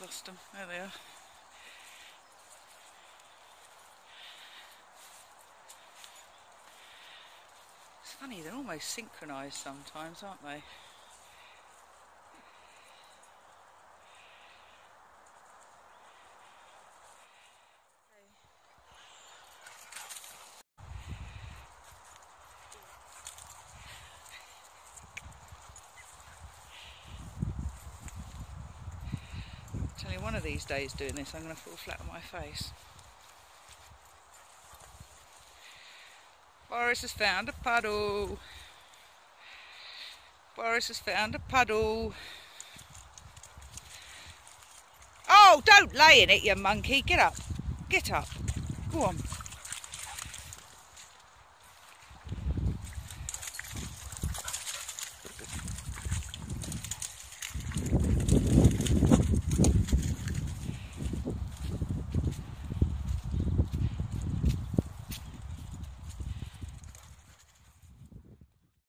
Lost them. There they are. It's funny, they're almost synchronised sometimes, aren't they? One of these days doing this, I'm going to fall flat on my face. Boris has found a puddle. Boris has found a puddle. Oh, don't lay in it, you monkey. Get up. Get up. Go on.